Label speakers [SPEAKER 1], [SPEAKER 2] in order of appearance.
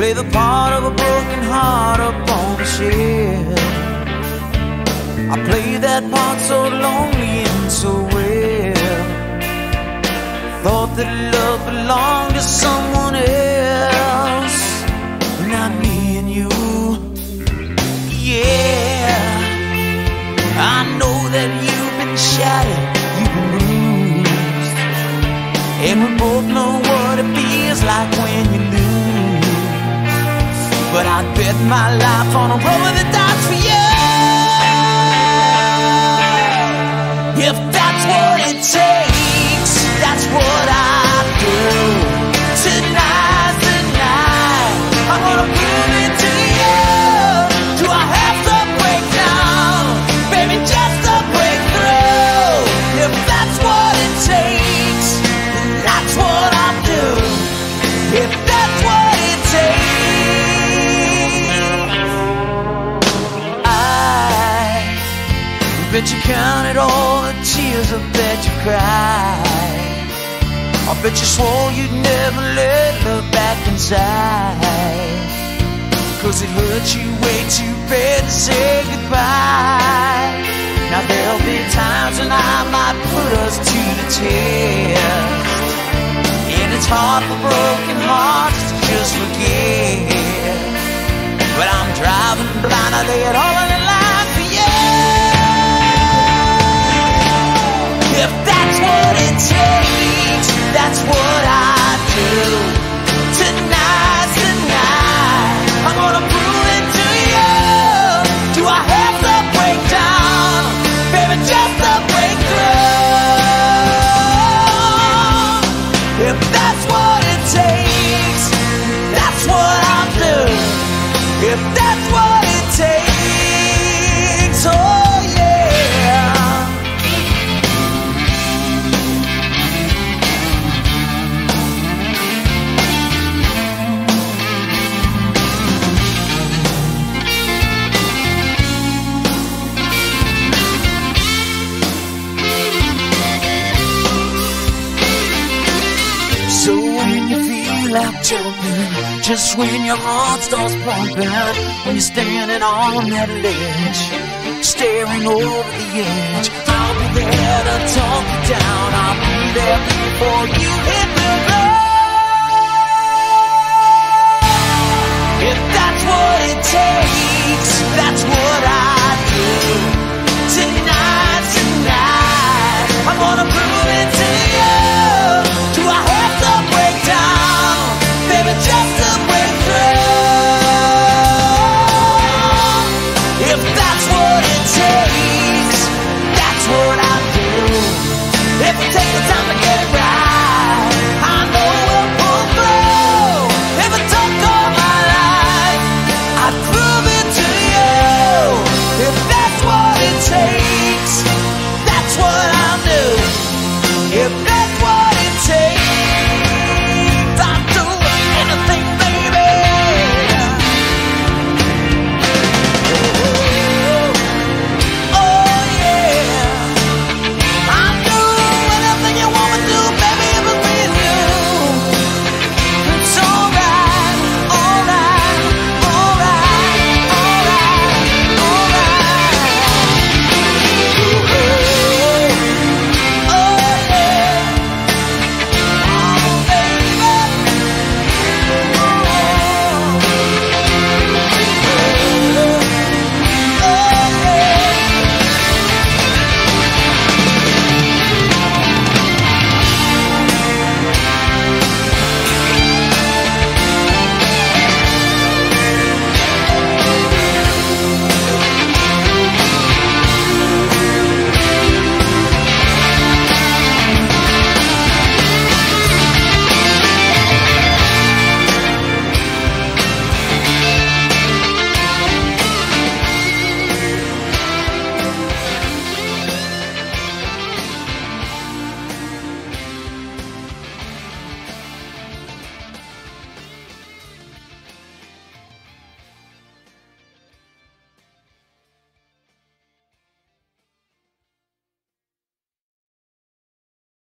[SPEAKER 1] play the part of a broken heart up on the shelf. I play that part so lonely and so well. Thought that love belonged to someone else, not me and you. Yeah, I know that you've been shattered, you've been bruised, and we both know what it feels like when you lose. But I'd bet my life on a roll of the dice for you. If bet you counted all the tears, I bet you cried. I bet you swore you'd never let her back inside. Cause it hurt you way too bad to say goodbye. Now there'll be times when I might put us to the test. And it's hard for broken hearts to just forget. But I'm driving blind, I lay it all feel like jumping, just when your heart starts pumping, when you're standing on that ledge, staring over the edge, I'll be there to talk you down. I'll be there before you hit